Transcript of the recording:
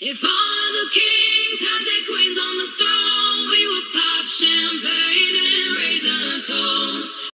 If all the kids.